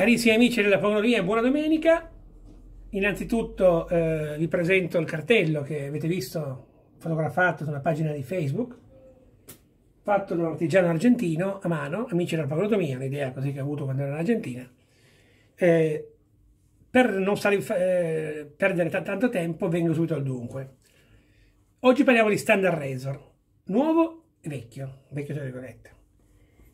Carissimi amici della Polonia, buona domenica. Innanzitutto eh, vi presento il cartello che avete visto fotografato su una pagina di Facebook, fatto da un artigiano argentino a mano, amici della Pagolotomia, un'idea così che ho avuto quando ero in Argentina. Eh, per non eh, perdere tanto tempo, vengo subito al dunque. Oggi parliamo di Standard Razor, nuovo e vecchio, vecchio tra virgolette.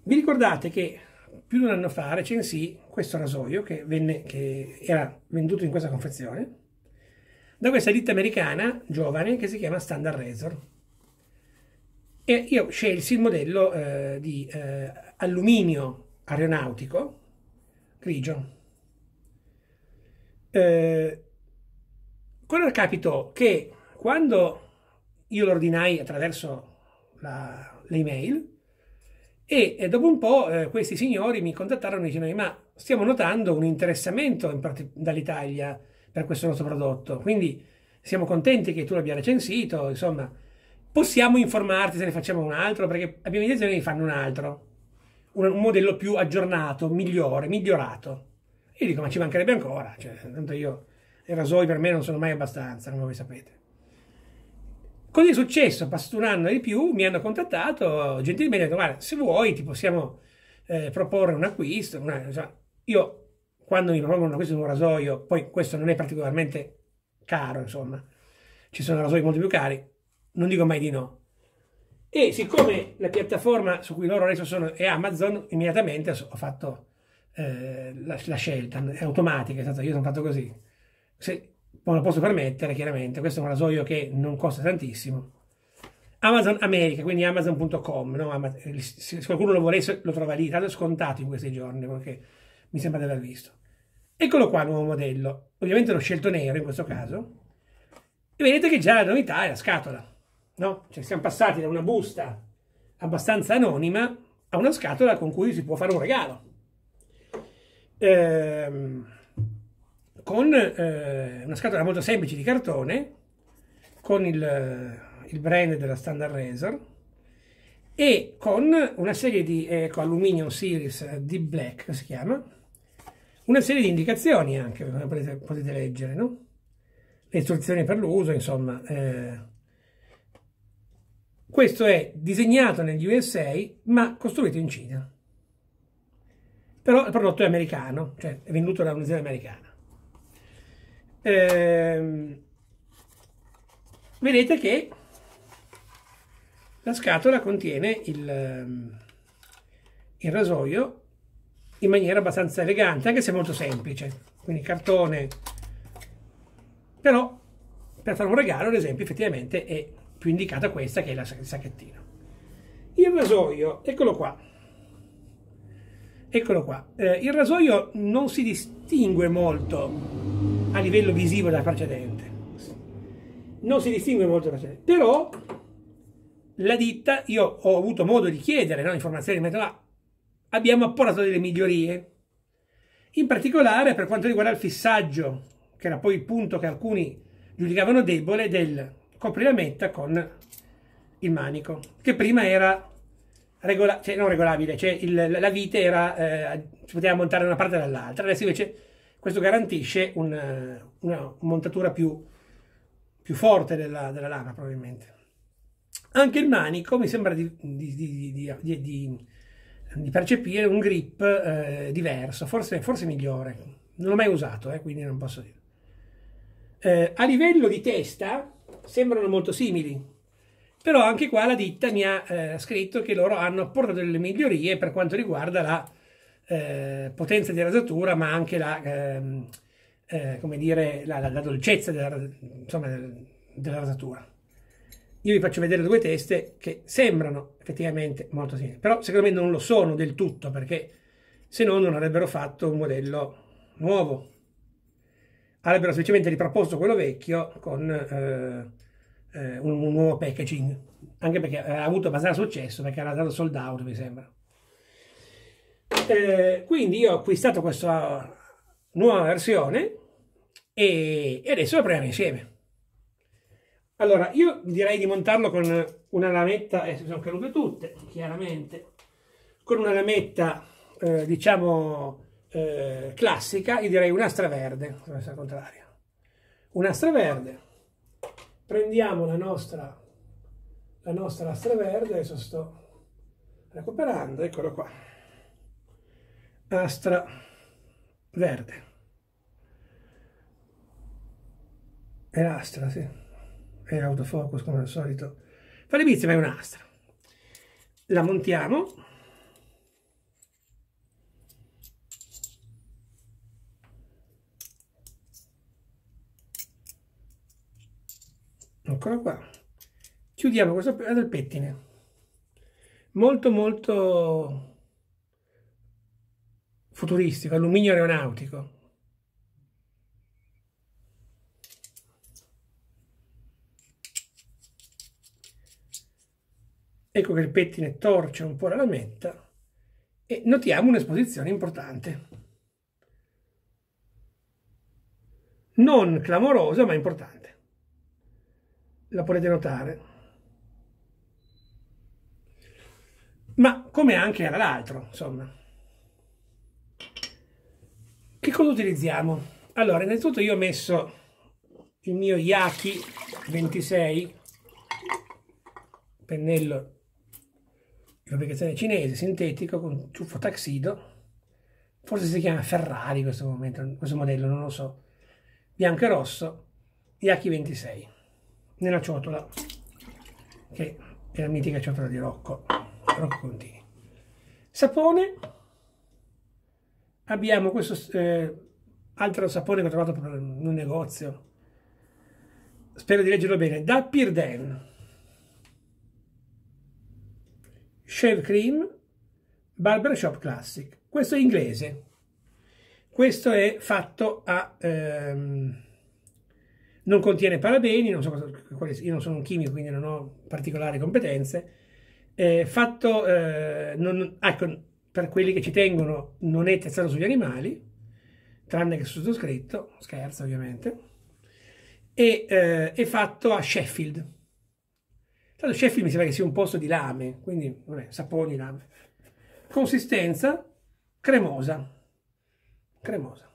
Vi ricordate che più di un anno fa recensì questo rasoio che, venne, che era venduto in questa confezione da questa ditta americana giovane che si chiama Standard Razor. E io scelsi il modello eh, di eh, alluminio aeronautico grigio. Eh, cosa capitò? Che quando io lo ordinai attraverso la, l'email, e, e dopo un po' eh, questi signori mi contattarono dicendo ma stiamo notando un interessamento part- dall'Italia per questo nostro prodotto, quindi siamo contenti che tu l'abbia recensito, insomma, possiamo informarti se ne facciamo un altro, perché abbiamo intenzione di farne un altro, un, un modello più aggiornato, migliore, migliorato. Io dico, ma ci mancherebbe ancora, cioè, tanto io, i rasoi per me non sono mai abbastanza, come voi sapete. Così è successo, passato un anno di più, mi hanno contattato, gentilmente hanno detto, guarda, se vuoi ti possiamo eh, proporre un acquisto. Una, cioè, io, quando mi propongono un acquisto di un rasoio, poi questo non è particolarmente caro, insomma, ci sono rasoi molto più cari, non dico mai di no. E siccome la piattaforma su cui loro adesso sono è Amazon, immediatamente ho fatto eh, la, la, scelta, è automatica, è stato, io sono fatto così. Se, me lo posso permettere chiaramente, questo è un rasoio che non costa tantissimo. Amazon America, quindi amazon.com, no? se qualcuno lo volesse lo trova lì, tanto scontato in questi giorni, perché mi sembra di aver visto. Eccolo qua, nuovo modello. Ovviamente l'ho scelto nero in questo caso. E vedete che già la novità è la scatola, no? Cioè siamo passati da una busta abbastanza anonima a una scatola con cui si può fare un regalo. Ehm con eh, una scatola molto semplice di cartone, con il, il brand della Standard Razor e con una serie di ecco, Aluminium Series Deep Black, si chiama, una serie di indicazioni anche, come potete, potete leggere, no? Le istruzioni per l'uso, insomma. Eh. Questo è disegnato negli USA, ma costruito in Cina. Però il prodotto è americano, cioè è venduto da un'azienda americana. Eh, vedete che la scatola contiene il, ehm, il rasoio in maniera abbastanza elegante, anche se molto semplice. Quindi cartone. Però per fare un regalo, ad esempio, effettivamente è più indicata questa che è la, il sacchettino. Il rasoio, eccolo qua. Eccolo qua. Eh, il rasoio non si distingue molto a livello visivo dal precedente. Non si distingue molto dal precedente. Però la ditta, io ho avuto modo di chiedere no, informazioni, ma ah, abbiamo apportato delle migliorie. In particolare per quanto riguarda il fissaggio, che era poi il punto che alcuni giudicavano debole, del coprilametta con il manico, che prima era regola- cioè non regolabile, cioè il, la vite era, eh, si poteva montare da una parte dall'altra, adesso invece questo garantisce un, una montatura più, più forte della, della, lama probabilmente. Anche il manico mi sembra di, di, di, di percepire un grip eh, diverso, forse, forse, migliore. Non l'ho mai usato, eh, quindi non posso dire. Eh, a livello di testa sembrano molto simili, però anche qua la ditta mi ha eh, scritto che loro hanno apportato delle migliorie per quanto riguarda la eh, potenza di rasatura, ma anche la, ehm, eh, come dire, la, la, la dolcezza della, insomma, della rasatura. Io vi faccio vedere due teste che sembrano effettivamente molto simili, però secondo me non lo sono del tutto perché se no non avrebbero fatto un modello nuovo. Avrebbero semplicemente riproposto quello vecchio con eh, eh, un, un, nuovo packaging, anche perché ha avuto abbastanza successo perché era dato sold out mi sembra. Eh, quindi io ho acquistato questa nuova versione e, e adesso la proviamo insieme. Allora, io direi di montarlo con una lametta, e eh, sono cadute tutte, chiaramente, con una lametta, eh, diciamo, eh, classica, io direi un'astra verde, al contrario. Un'astra verde. Prendiamo la nostra, la nostra astra verde, adesso sto recuperando, eccolo qua. Astra verde. È l'astra, sì. È autofocus come al solito. Fa le bizze, ma è un'astra. La montiamo eccola qua chiudiamo questo del pettine molto molto futuristico alluminio aeronautico ecco che il pettine torce un po' la lametta e notiamo un'esposizione importante non clamorosa ma importante la potete notare. Ma come anche era l'altro, insomma. Che cosa utilizziamo? Allora, innanzitutto io ho messo il mio Yaki 26, pennello di fabbricazione cinese, sintetico, con ciuffo taxido. Forse si chiama Ferrari questo, momento, questo modello, non lo so. Bianco e rosso, Yaki 26 nella ciotola che è la mitica ciotola di Rocco, Rocco Contini. Sapone, abbiamo questo eh, altro sapone che ho trovato in un negozio, spero di leggerlo bene, da Pirden. Shave Cream Barbershop Classic. Questo è inglese. Questo è fatto a... Ehm, non contiene parabeni, non so cosa, io non sono un chimico quindi non ho particolari competenze, eh, fatto, eh, non, ecco, per quelli che ci tengono non è testato sugli animali, tranne che sottoscritto, scherzo ovviamente, e eh, è fatto a Sheffield. Tanto Sheffield mi sembra che sia un posto di lame, quindi vabbè, saponi, lame. Consistenza cremosa, cremosa.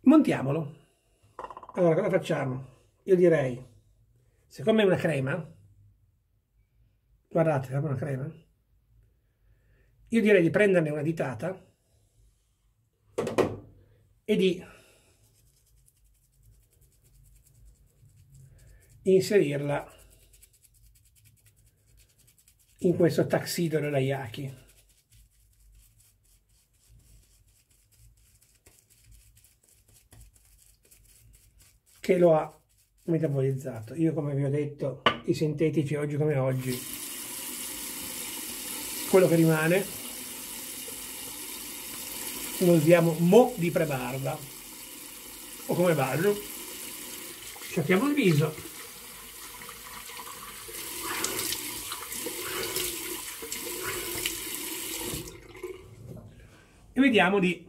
Montiamolo. Allora, cosa facciamo? Io direi, siccome è una crema, guardate, è una crema, io direi di prenderne una ditata e di inserirla in questo taxido della Yaki. che lo ha metabolizzato. Io come vi ho detto, i sintetici oggi come oggi, quello che rimane lo usiamo mo di prebarba o come ballo. Sciacchiamo il viso. E vediamo di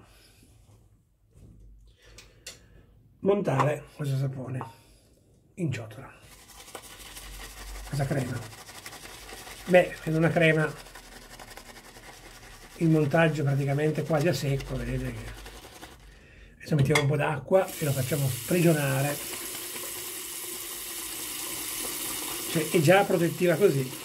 montare questo sapone in ciotola. Questa crema. Beh è una crema il montaggio praticamente quasi a secco vedete che adesso mettiamo un po' d'acqua e lo facciamo sprigionare. Cioè è già protettiva così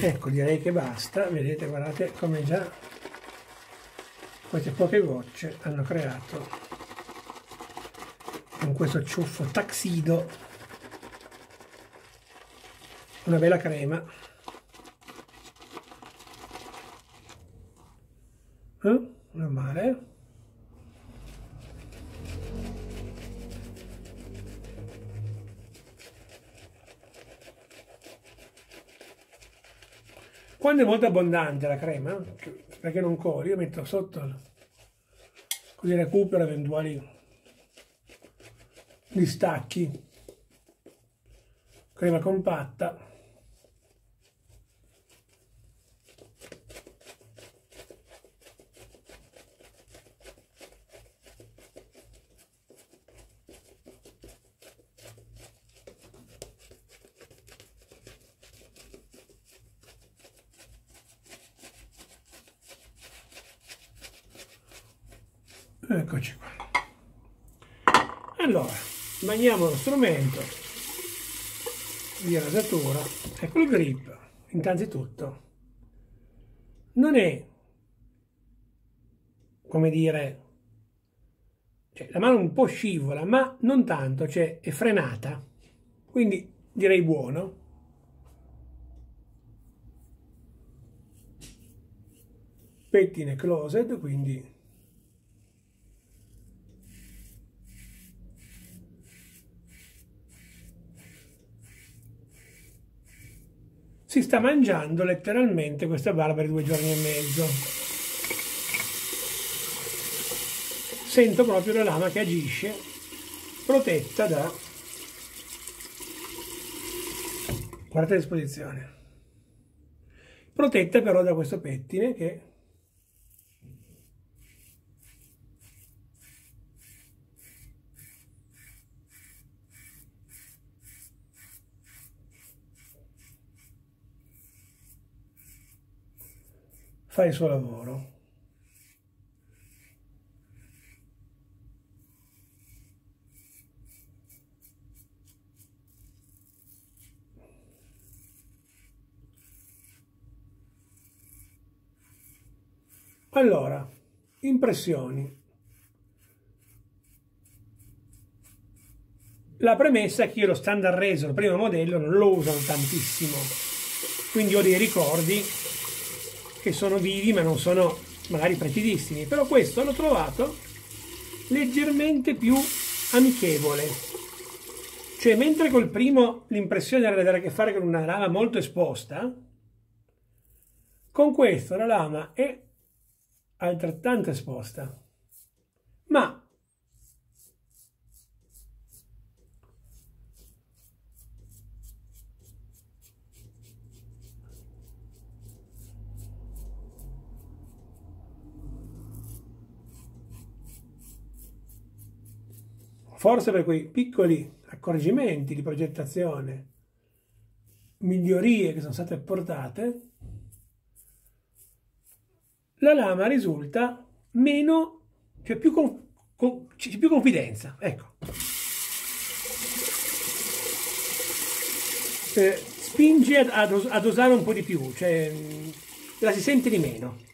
ecco direi che basta. Vedete guardate come già queste poche gocce hanno creato con questo ciuffo taxido una bella crema. Eh? non male Quando è molto abbondante la crema, perché non coli, io metto sotto così recupero eventuali distacchi. crema compatta eccoci qua. Allora bagniamo lo strumento di rasatura ecco il grip innanzitutto. Non è come dire cioè, la mano un po' scivola ma non tanto cioè è frenata quindi direi buono. Pettine closet quindi si sta mangiando letteralmente questa barba di due giorni e mezzo. Sento proprio la lama che agisce, protetta da... Guardate l'esposizione. Protetta però da questo pettine che fa il suo lavoro. Allora, impressioni. La premessa è che io lo standard razor primo modello non lo usano tantissimo, quindi ho dei ricordi che sono vivi ma non sono magari pretidissimi, però questo l'ho trovato leggermente più amichevole. Cioè, mentre col primo l'impressione era di avere a che fare con una lama molto esposta, con questo la lama è altrettanto esposta, ma forse per quei piccoli accorgimenti di progettazione, migliorie che sono state apportate, la lama risulta meno, cioè più, con, con, c'è più confidenza, ecco. Eh, spinge ad, ad, ad usare un po' di più, cioè la si sente di meno.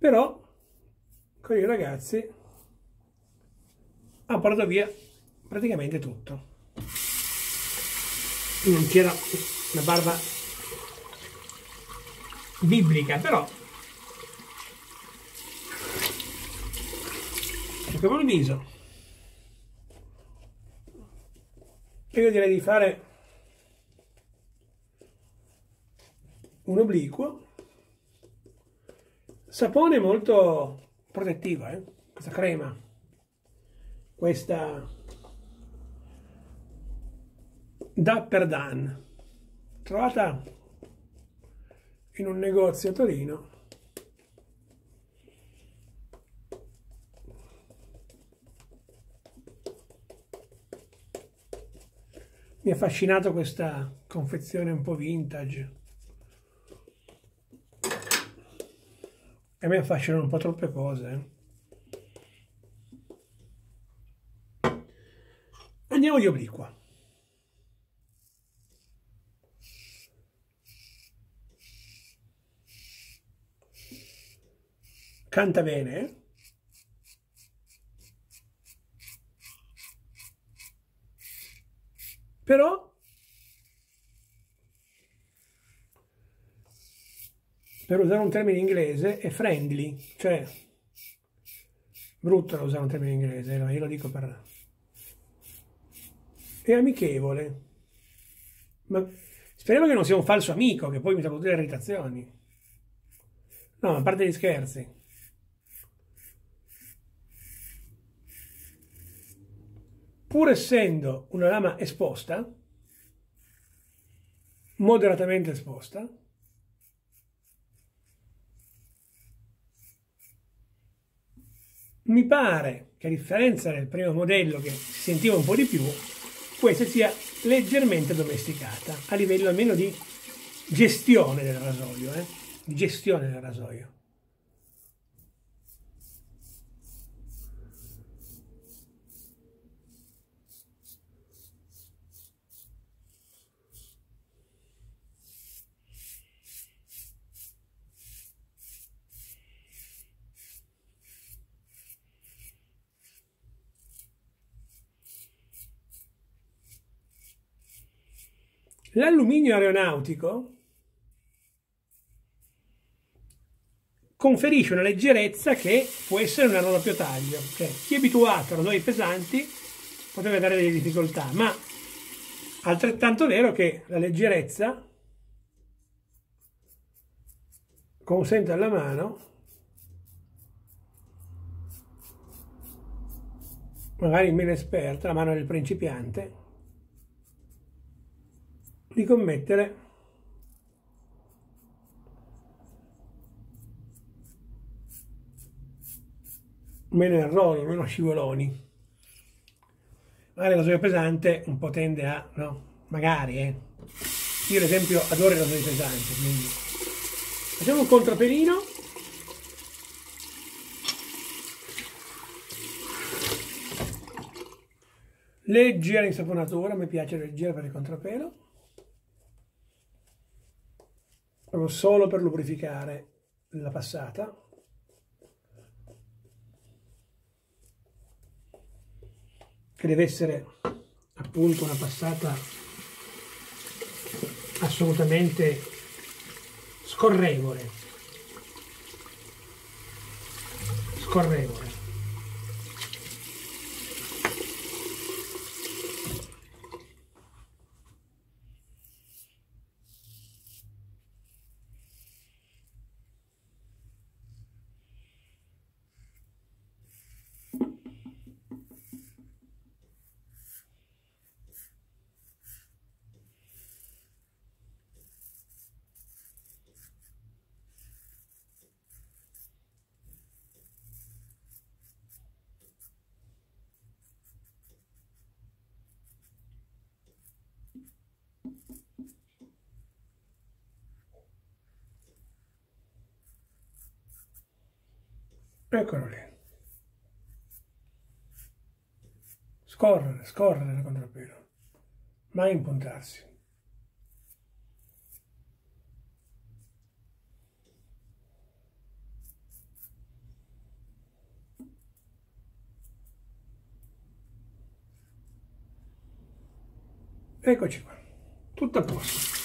Però con i ragazzi ha portato via praticamente tutto. Non c'era una barba biblica, però tocchiamo il viso. Io direi di fare un obliquo sapone molto protettivo, eh? questa crema, questa Dapper Dan, trovata in un negozio a Torino. Mi ha affascinato questa confezione un po' vintage. A me affascinano un po' troppe cose. Andiamo di obliqua. Canta bene, eh? Però per usare un termine inglese, è friendly, cioè brutto da usare un termine inglese, io lo dico per... è amichevole. Ma speriamo che non sia un falso amico, che poi mi dà tutte le irritazioni. No, a parte gli scherzi. Pur essendo una lama esposta, moderatamente esposta, mi pare che a differenza del primo modello che si sentiva un po' di più, questa sia leggermente domesticata, a livello almeno di gestione del rasoio, eh? gestione del rasoio. L'alluminio aeronautico conferisce una leggerezza che può essere un errore taglio. Cioè, chi è abituato a radoi pesanti potrebbe avere delle difficoltà, ma altrettanto vero che la leggerezza consente alla mano magari meno esperta, la mano del principiante, di commettere meno errori, meno scivoloni. Magari il rasoio pesante un po' tende a, no? Magari, eh. Io ad esempio adoro il rasoio pesante, quindi facciamo un contrapelino. Leggera insaponatura, mi piace leggera per il contrapelo. Proprio solo per lubrificare la passata. Che deve essere appunto una passata assolutamente scorrevole. Scorrevole Eccolo lì. Scorrere, scorrere nel contrappelo, mai impuntarsi. Eccoci qua, tutto a posto.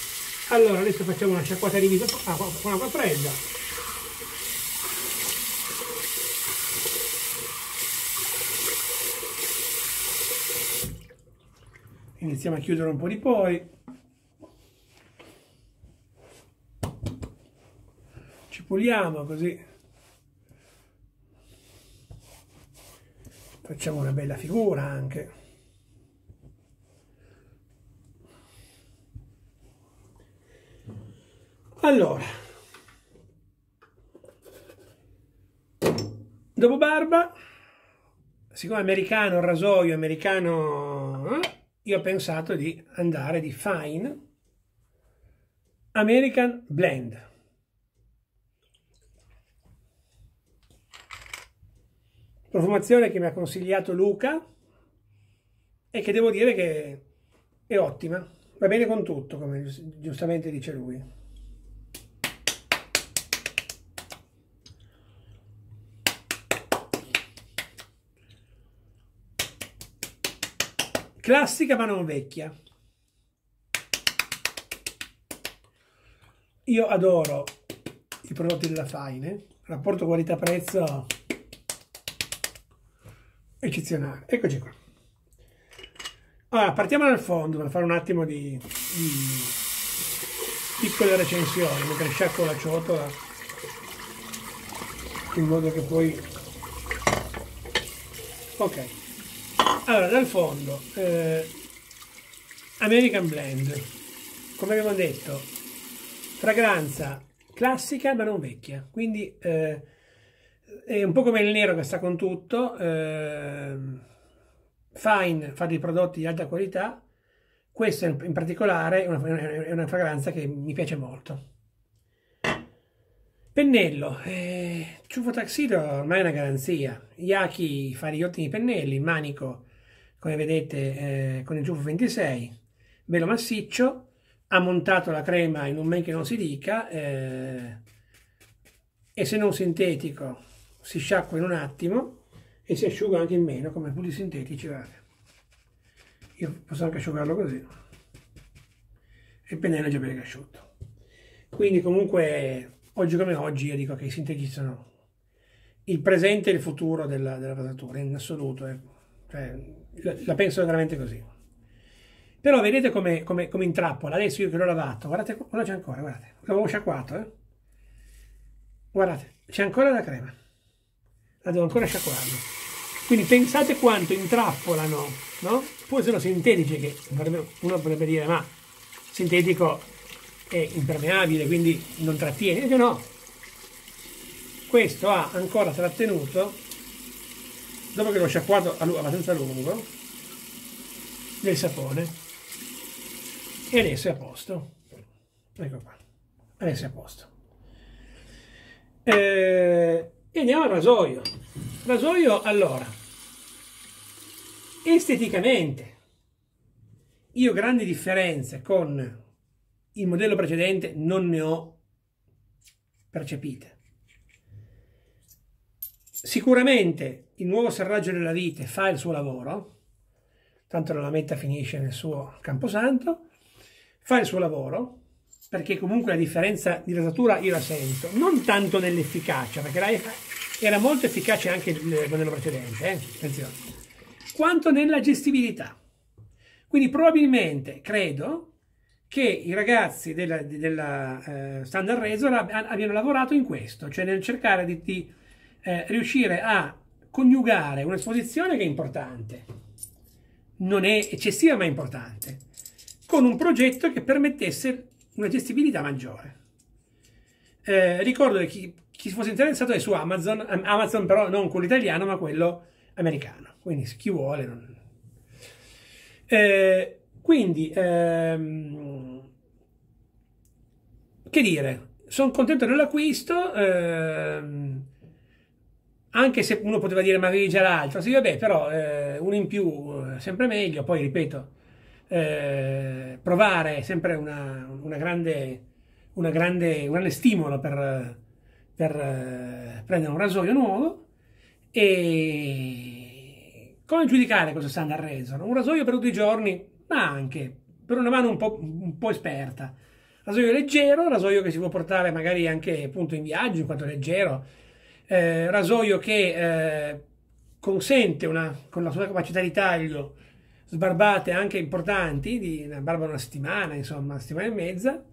Allora adesso facciamo una sciacquata di viso con acqua fredda iniziamo a chiudere un po' di pori ci puliamo così. Facciamo una bella figura anche. Allora. Dopo barba siccome americano rasoio americano eh, io ho pensato di andare di Fine American Blend. Profumazione che mi ha consigliato Luca e che devo dire che è ottima, va bene con tutto, come giustamente dice lui. Classica ma non vecchia. Io adoro i prodotti della Fine, rapporto qualità-prezzo eccezionale. Eccoci qua. Allora, partiamo dal fondo per fare un attimo di, di piccole recensioni, mentre sciacco la ciotola in modo che poi... Ok. Allora, dal fondo, eh, American Blend, come abbiamo detto, fragranza classica ma non vecchia, quindi eh, è un po' come il nero che sta con tutto, eh, fine fa dei prodotti di alta qualità, questa in particolare è una, è una fragranza che mi piace molto. Pennello, eh, ciuffo taxido ormai è una garanzia. Yaki fa degli ottimi pennelli, manico come vedete eh, con il ciuffo 26, bello massiccio, ha montato la crema in un men che non si dica eh, e se non sintetico si sciacqua in un attimo e si asciuga anche in meno come quelli sintetici, guardate. Io posso anche asciugarlo così e il pennello è già bello asciutto. Quindi comunque Oggi come oggi io dico che i sintetici sono il presente e il futuro della, della rasatura, in assoluto. Eh. Cioè, la, penso veramente così. Però vedete come, come, come intrappola. Adesso io che l'ho lavato, guardate, cosa c'è ancora, guardate. L'avevo sciacquato, eh. Guardate, c'è ancora la crema. La devo ancora sciacquarla. Quindi pensate quanto intrappolano, no? Poi sono sintetici che uno potrebbe dire, ma sintetico è impermeabile, quindi non trattiene, invece no. Questo ha ancora trattenuto, dopo che l'ho sciacquato abbastanza lungo, del sapone e adesso è a posto. Ecco qua, adesso è a posto. Eh, e andiamo al rasoio. Rasoio, allora, esteticamente, io grandi differenze con il modello precedente non ne ho percepite. Sicuramente il nuovo serraggio della vite fa il suo lavoro, tanto la lametta finisce nel suo camposanto, fa il suo lavoro, perché comunque la differenza di rasatura io la sento, non tanto nell'efficacia, perché era molto efficace anche il modello precedente, eh? attenzione, quanto nella gestibilità. Quindi probabilmente, credo, che i ragazzi della, della eh, Standard Razor abbiano lavorato in questo, cioè nel cercare di, di eh, riuscire a coniugare un'esposizione che è importante, non è eccessiva ma è importante, con un progetto che permettesse una gestibilità maggiore. Eh, ricordo che chi, chi fosse interessato è su Amazon, Amazon però non quello italiano ma quello americano, quindi chi vuole. Non... Eh, quindi, ehm, che dire, sono contento dell'acquisto, ehm, anche se uno poteva dire ma già l'altro, sì vabbè, però eh, uno in più è sempre meglio, poi ripeto, eh, provare è sempre una, una, grande, una grande, un grande stimolo per, per eh, prendere un rasoio nuovo e come giudicare cosa sta andando reso? Un rasoio per tutti i giorni ma anche per una mano un po', un po esperta. Rasoio leggero, rasoio che si può portare magari anche appunto in viaggio, in quanto leggero, eh, rasoio che eh, consente una, con la sua capacità di taglio sbarbate anche importanti, di una barba una settimana, insomma, una settimana e mezza,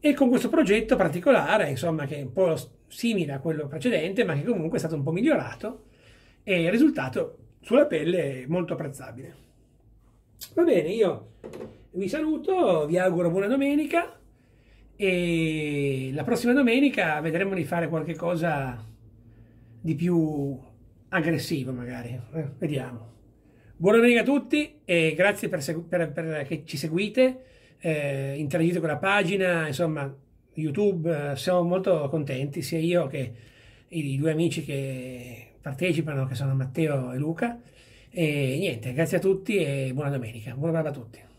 e con questo progetto particolare, insomma, che è un po' simile a quello precedente, ma che comunque è stato un po' migliorato, e il risultato sulla pelle è molto apprezzabile. Va bene, io vi saluto, vi auguro buona domenica e la prossima domenica vedremo di fare qualche cosa di più aggressivo magari, eh, vediamo. Buona domenica a tutti e grazie per, per, per che ci seguite, eh, interagite con la pagina, insomma YouTube, eh, siamo molto contenti, sia io che i due amici che partecipano, che sono Matteo e Luca. E niente, grazie a tutti e buona domenica. Buona barba a tutti.